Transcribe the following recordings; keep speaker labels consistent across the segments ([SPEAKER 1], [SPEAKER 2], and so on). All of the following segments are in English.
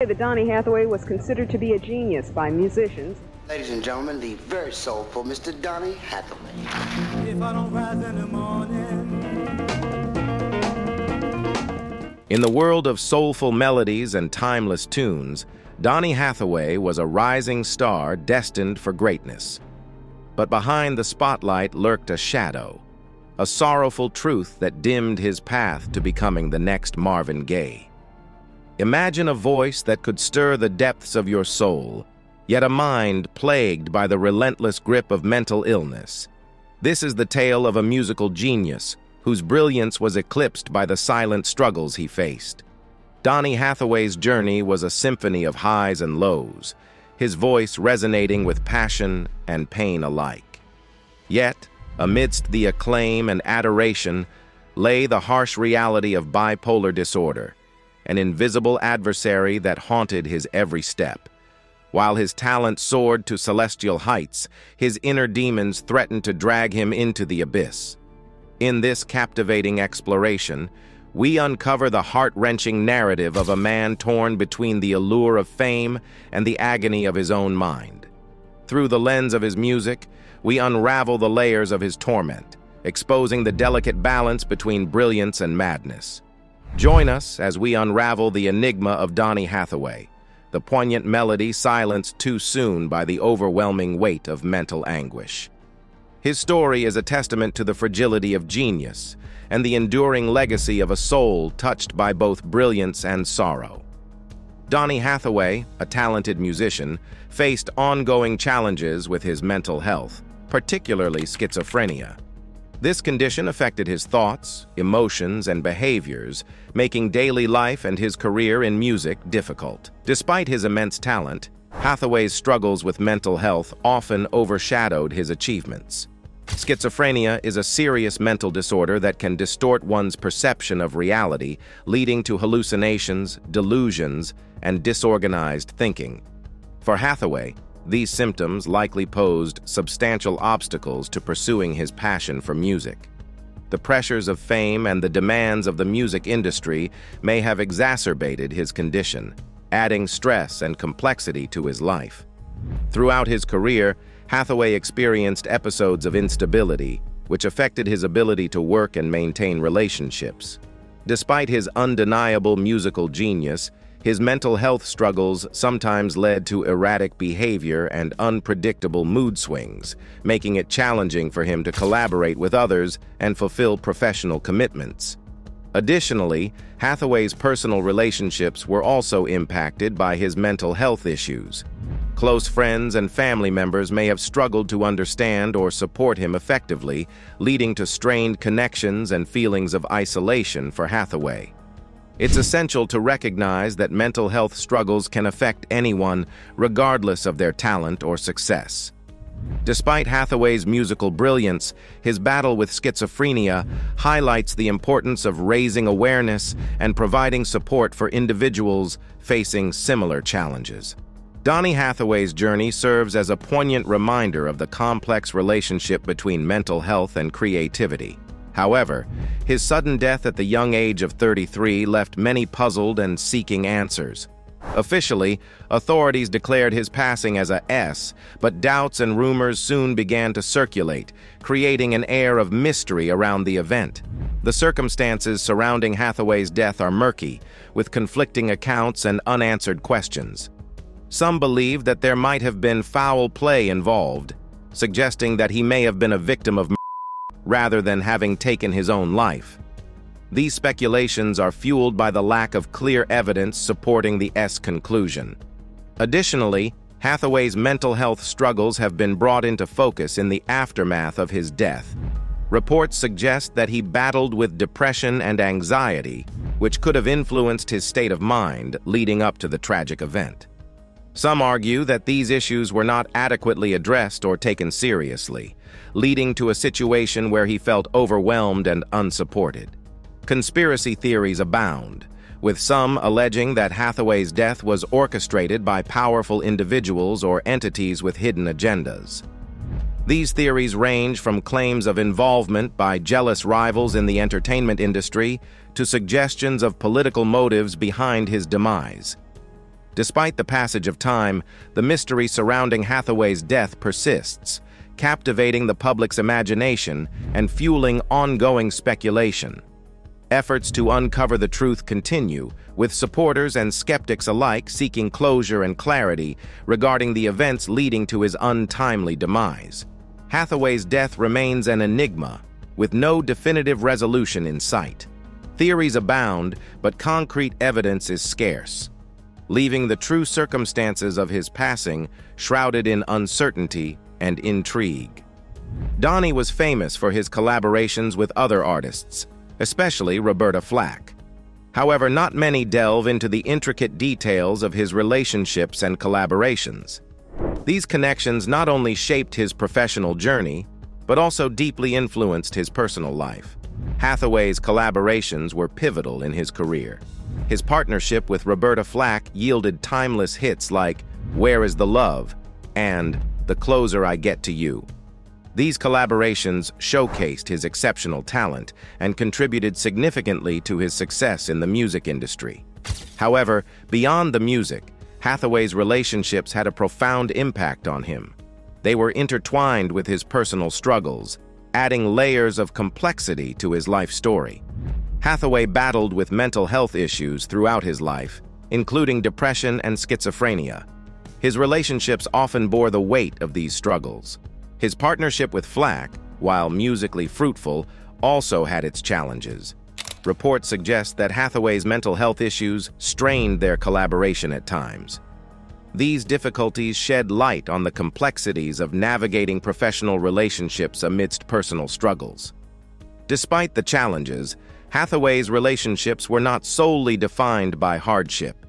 [SPEAKER 1] that Donny Hathaway was considered to be a genius by musicians.
[SPEAKER 2] Ladies and gentlemen, the very soulful Mr. Donny Hathaway.
[SPEAKER 3] If I don't rise in the morning.
[SPEAKER 4] In the world of soulful melodies and timeless tunes, Donny Hathaway was a rising star destined for greatness. But behind the spotlight lurked a shadow, a sorrowful truth that dimmed his path to becoming the next Marvin Gaye. Imagine a voice that could stir the depths of your soul, yet a mind plagued by the relentless grip of mental illness. This is the tale of a musical genius whose brilliance was eclipsed by the silent struggles he faced. Donny Hathaway's journey was a symphony of highs and lows, his voice resonating with passion and pain alike. Yet, amidst the acclaim and adoration, lay the harsh reality of bipolar disorder, an invisible adversary that haunted his every step. While his talent soared to celestial heights, his inner demons threatened to drag him into the abyss. In this captivating exploration, we uncover the heart-wrenching narrative of a man torn between the allure of fame and the agony of his own mind. Through the lens of his music, we unravel the layers of his torment, exposing the delicate balance between brilliance and madness. Join us as we unravel the enigma of Donny Hathaway, the poignant melody silenced too soon by the overwhelming weight of mental anguish. His story is a testament to the fragility of genius, and the enduring legacy of a soul touched by both brilliance and sorrow. Donny Hathaway, a talented musician, faced ongoing challenges with his mental health, particularly schizophrenia. This condition affected his thoughts, emotions, and behaviors, making daily life and his career in music difficult. Despite his immense talent, Hathaway's struggles with mental health often overshadowed his achievements. Schizophrenia is a serious mental disorder that can distort one's perception of reality, leading to hallucinations, delusions, and disorganized thinking. For Hathaway, these symptoms likely posed substantial obstacles to pursuing his passion for music. The pressures of fame and the demands of the music industry may have exacerbated his condition, adding stress and complexity to his life. Throughout his career, Hathaway experienced episodes of instability, which affected his ability to work and maintain relationships. Despite his undeniable musical genius, his mental health struggles sometimes led to erratic behavior and unpredictable mood swings, making it challenging for him to collaborate with others and fulfill professional commitments. Additionally, Hathaway's personal relationships were also impacted by his mental health issues. Close friends and family members may have struggled to understand or support him effectively, leading to strained connections and feelings of isolation for Hathaway. It's essential to recognize that mental health struggles can affect anyone, regardless of their talent or success. Despite Hathaway's musical brilliance, his battle with schizophrenia highlights the importance of raising awareness and providing support for individuals facing similar challenges. Donny Hathaway's journey serves as a poignant reminder of the complex relationship between mental health and creativity. However, his sudden death at the young age of 33 left many puzzled and seeking answers. Officially, authorities declared his passing as a S, but doubts and rumors soon began to circulate, creating an air of mystery around the event. The circumstances surrounding Hathaway's death are murky, with conflicting accounts and unanswered questions. Some believe that there might have been foul play involved, suggesting that he may have been a victim of rather than having taken his own life. These speculations are fueled by the lack of clear evidence supporting the S conclusion. Additionally, Hathaway's mental health struggles have been brought into focus in the aftermath of his death. Reports suggest that he battled with depression and anxiety, which could have influenced his state of mind leading up to the tragic event. Some argue that these issues were not adequately addressed or taken seriously, leading to a situation where he felt overwhelmed and unsupported. Conspiracy theories abound, with some alleging that Hathaway's death was orchestrated by powerful individuals or entities with hidden agendas. These theories range from claims of involvement by jealous rivals in the entertainment industry to suggestions of political motives behind his demise. Despite the passage of time, the mystery surrounding Hathaway's death persists, captivating the public's imagination and fueling ongoing speculation. Efforts to uncover the truth continue, with supporters and skeptics alike seeking closure and clarity regarding the events leading to his untimely demise. Hathaway's death remains an enigma, with no definitive resolution in sight. Theories abound, but concrete evidence is scarce, leaving the true circumstances of his passing shrouded in uncertainty and intrigue. Donny was famous for his collaborations with other artists, especially Roberta Flack. However, not many delve into the intricate details of his relationships and collaborations. These connections not only shaped his professional journey, but also deeply influenced his personal life. Hathaway's collaborations were pivotal in his career. His partnership with Roberta Flack yielded timeless hits like Where is the Love and The Closer I Get to You. These collaborations showcased his exceptional talent and contributed significantly to his success in the music industry. However, beyond the music, Hathaway's relationships had a profound impact on him. They were intertwined with his personal struggles, adding layers of complexity to his life story. Hathaway battled with mental health issues throughout his life, including depression and schizophrenia. His relationships often bore the weight of these struggles. His partnership with Flack, while musically fruitful, also had its challenges. Reports suggest that Hathaway's mental health issues strained their collaboration at times. These difficulties shed light on the complexities of navigating professional relationships amidst personal struggles. Despite the challenges, Hathaway's relationships were not solely defined by hardship.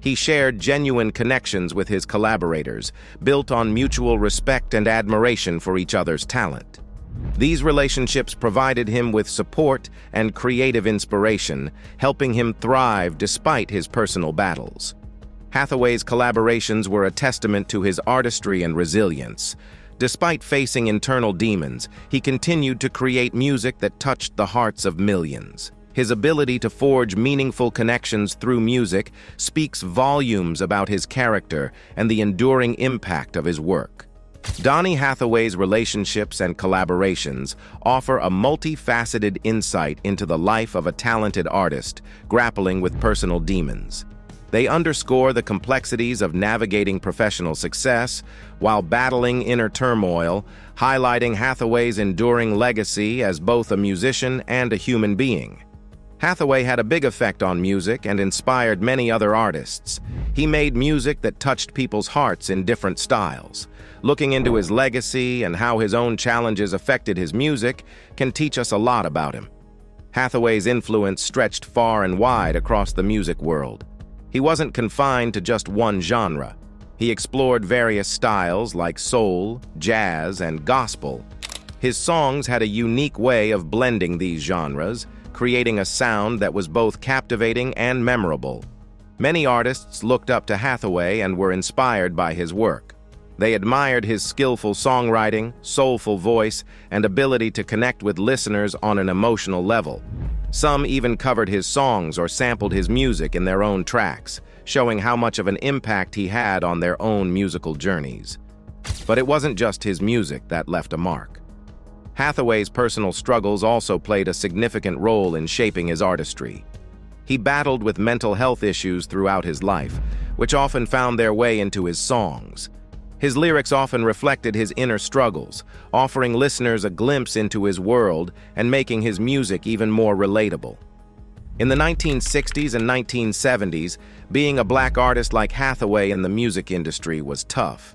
[SPEAKER 4] He shared genuine connections with his collaborators, built on mutual respect and admiration for each other's talent. These relationships provided him with support and creative inspiration, helping him thrive despite his personal battles. Hathaway's collaborations were a testament to his artistry and resilience. Despite facing internal demons, he continued to create music that touched the hearts of millions. His ability to forge meaningful connections through music speaks volumes about his character and the enduring impact of his work. Donny Hathaway's relationships and collaborations offer a multifaceted insight into the life of a talented artist grappling with personal demons. They underscore the complexities of navigating professional success while battling inner turmoil, highlighting Hathaway's enduring legacy as both a musician and a human being. Hathaway had a big effect on music and inspired many other artists. He made music that touched people's hearts in different styles. Looking into his legacy and how his own challenges affected his music can teach us a lot about him. Hathaway's influence stretched far and wide across the music world. He wasn't confined to just one genre. He explored various styles like soul, jazz, and gospel. His songs had a unique way of blending these genres, creating a sound that was both captivating and memorable. Many artists looked up to Hathaway and were inspired by his work. They admired his skillful songwriting, soulful voice, and ability to connect with listeners on an emotional level. Some even covered his songs or sampled his music in their own tracks, showing how much of an impact he had on their own musical journeys. But it wasn't just his music that left a mark. Hathaway's personal struggles also played a significant role in shaping his artistry. He battled with mental health issues throughout his life, which often found their way into his songs. His lyrics often reflected his inner struggles, offering listeners a glimpse into his world and making his music even more relatable. In the 1960s and 1970s, being a black artist like Hathaway in the music industry was tough.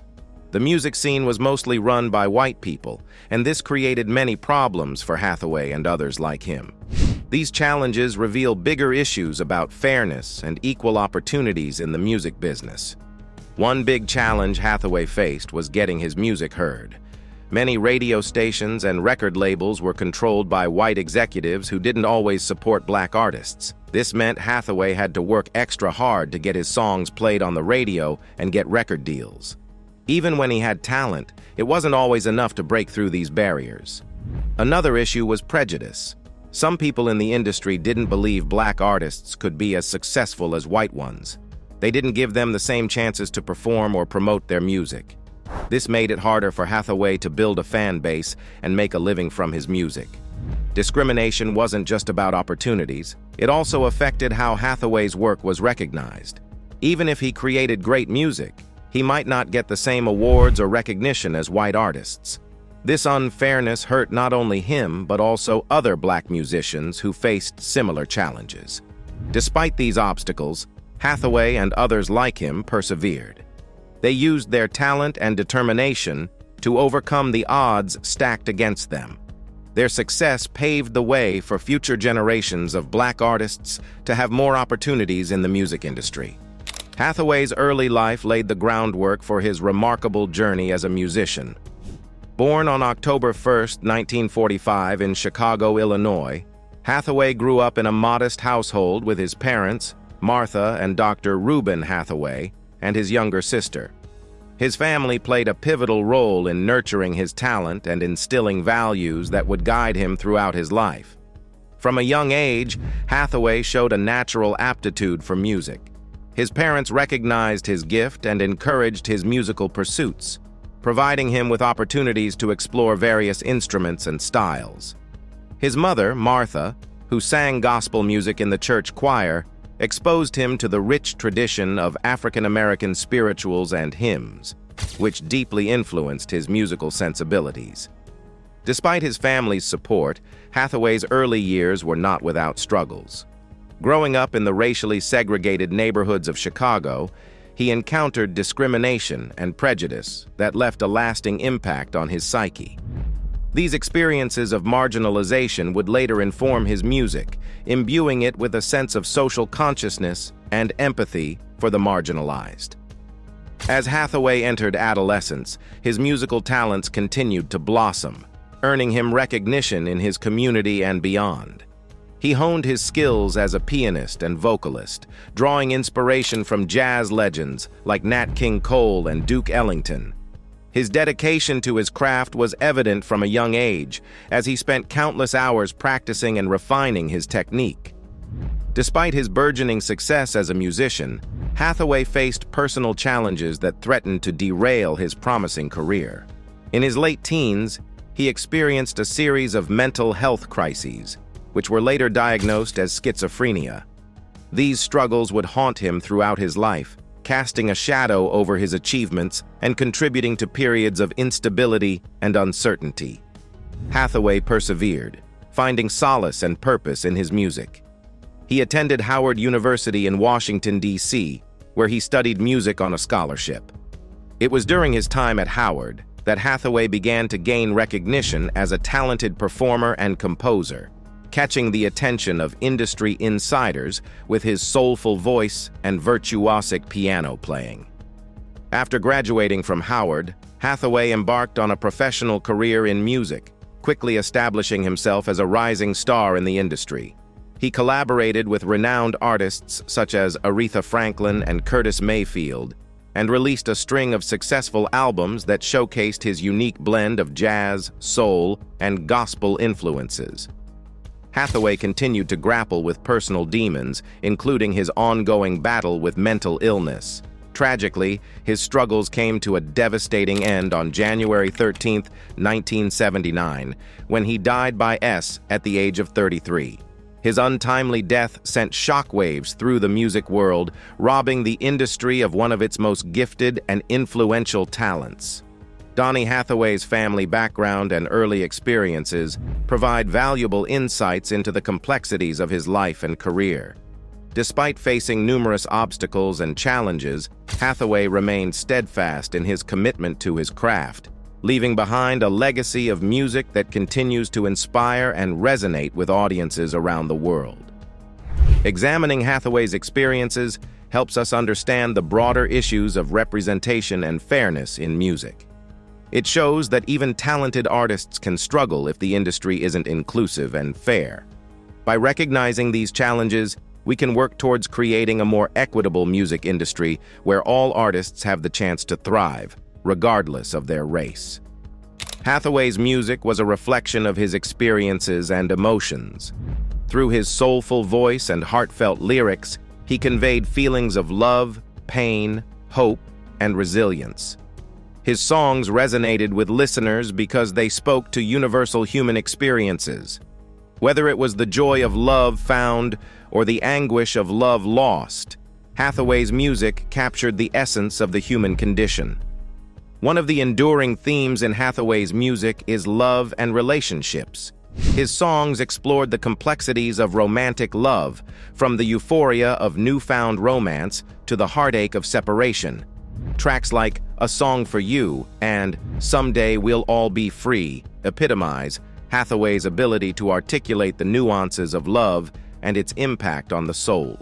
[SPEAKER 4] The music scene was mostly run by white people, and this created many problems for Hathaway and others like him. These challenges reveal bigger issues about fairness and equal opportunities in the music business. One big challenge Hathaway faced was getting his music heard. Many radio stations and record labels were controlled by white executives who didn't always support black artists. This meant Hathaway had to work extra hard to get his songs played on the radio and get record deals. Even when he had talent, it wasn't always enough to break through these barriers. Another issue was prejudice. Some people in the industry didn't believe black artists could be as successful as white ones. They didn't give them the same chances to perform or promote their music. This made it harder for Hathaway to build a fan base and make a living from his music. Discrimination wasn't just about opportunities, it also affected how Hathaway's work was recognized. Even if he created great music, he might not get the same awards or recognition as white artists. This unfairness hurt not only him, but also other black musicians who faced similar challenges. Despite these obstacles, Hathaway and others like him persevered. They used their talent and determination to overcome the odds stacked against them. Their success paved the way for future generations of black artists to have more opportunities in the music industry. Hathaway's early life laid the groundwork for his remarkable journey as a musician. Born on October 1, 1945 in Chicago, Illinois, Hathaway grew up in a modest household with his parents, Martha and Dr. Reuben Hathaway, and his younger sister. His family played a pivotal role in nurturing his talent and instilling values that would guide him throughout his life. From a young age, Hathaway showed a natural aptitude for music. His parents recognized his gift and encouraged his musical pursuits, providing him with opportunities to explore various instruments and styles. His mother, Martha, who sang gospel music in the church choir, exposed him to the rich tradition of African American spirituals and hymns, which deeply influenced his musical sensibilities. Despite his family's support, Hathaway's early years were not without struggles. Growing up in the racially segregated neighborhoods of Chicago, he encountered discrimination and prejudice that left a lasting impact on his psyche. These experiences of marginalization would later inform his music, imbuing it with a sense of social consciousness and empathy for the marginalized. As Hathaway entered adolescence, his musical talents continued to blossom, earning him recognition in his community and beyond. He honed his skills as a pianist and vocalist, drawing inspiration from jazz legends like Nat King Cole and Duke Ellington. His dedication to his craft was evident from a young age, as he spent countless hours practicing and refining his technique. Despite his burgeoning success as a musician, Hathaway faced personal challenges that threatened to derail his promising career. In his late teens, he experienced a series of mental health crises, which were later diagnosed as schizophrenia. These struggles would haunt him throughout his life, casting a shadow over his achievements and contributing to periods of instability and uncertainty. Hathaway persevered, finding solace and purpose in his music. He attended Howard University in Washington, D.C., where he studied music on a scholarship. It was during his time at Howard that Hathaway began to gain recognition as a talented performer and composer catching the attention of industry insiders with his soulful voice and virtuosic piano playing. After graduating from Howard, Hathaway embarked on a professional career in music, quickly establishing himself as a rising star in the industry. He collaborated with renowned artists such as Aretha Franklin and Curtis Mayfield, and released a string of successful albums that showcased his unique blend of jazz, soul, and gospel influences. Hathaway continued to grapple with personal demons, including his ongoing battle with mental illness. Tragically, his struggles came to a devastating end on January 13, 1979, when he died by S at the age of 33. His untimely death sent shockwaves through the music world, robbing the industry of one of its most gifted and influential talents. Donny Hathaway's family background and early experiences provide valuable insights into the complexities of his life and career. Despite facing numerous obstacles and challenges, Hathaway remained steadfast in his commitment to his craft, leaving behind a legacy of music that continues to inspire and resonate with audiences around the world. Examining Hathaway's experiences helps us understand the broader issues of representation and fairness in music. It shows that even talented artists can struggle if the industry isn't inclusive and fair. By recognizing these challenges, we can work towards creating a more equitable music industry where all artists have the chance to thrive, regardless of their race. Hathaway's music was a reflection of his experiences and emotions. Through his soulful voice and heartfelt lyrics, he conveyed feelings of love, pain, hope, and resilience. His songs resonated with listeners because they spoke to universal human experiences. Whether it was the joy of love found or the anguish of love lost, Hathaway's music captured the essence of the human condition. One of the enduring themes in Hathaway's music is love and relationships. His songs explored the complexities of romantic love, from the euphoria of newfound romance to the heartache of separation. Tracks like A Song for You and Someday We'll All Be Free epitomize Hathaway's ability to articulate the nuances of love and its impact on the soul.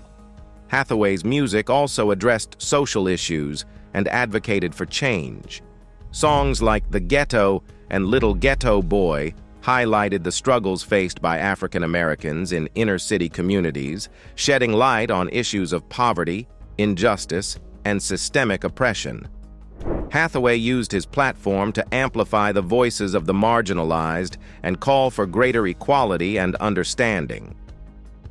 [SPEAKER 4] Hathaway's music also addressed social issues and advocated for change. Songs like The Ghetto and Little Ghetto Boy highlighted the struggles faced by African Americans in inner-city communities, shedding light on issues of poverty, injustice, and systemic oppression. Hathaway used his platform to amplify the voices of the marginalized and call for greater equality and understanding.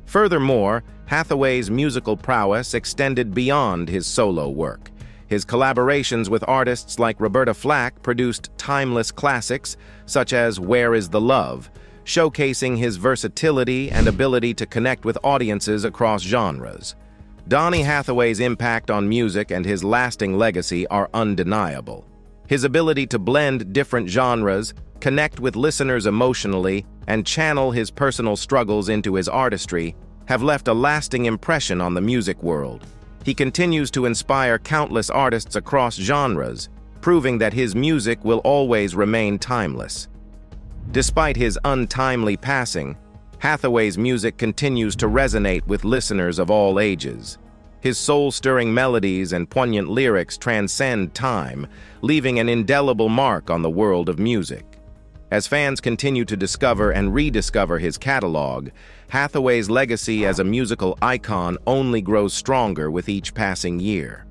[SPEAKER 4] Furthermore, Hathaway's musical prowess extended beyond his solo work. His collaborations with artists like Roberta Flack produced timeless classics such as Where is the Love, showcasing his versatility and ability to connect with audiences across genres. Donny Hathaway's impact on music and his lasting legacy are undeniable. His ability to blend different genres, connect with listeners emotionally, and channel his personal struggles into his artistry have left a lasting impression on the music world. He continues to inspire countless artists across genres, proving that his music will always remain timeless. Despite his untimely passing, Hathaway's music continues to resonate with listeners of all ages. His soul-stirring melodies and poignant lyrics transcend time, leaving an indelible mark on the world of music. As fans continue to discover and rediscover his catalog, Hathaway's legacy as a musical icon only grows stronger with each passing year.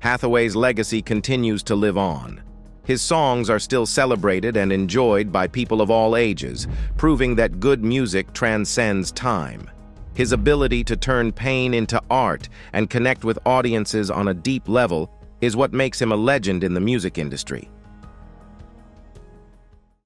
[SPEAKER 4] Hathaway's legacy continues to live on. His songs are still celebrated and enjoyed by people of all ages, proving that good music transcends time. His ability to turn pain into art and connect with audiences on a deep level is what makes him a legend in the music industry.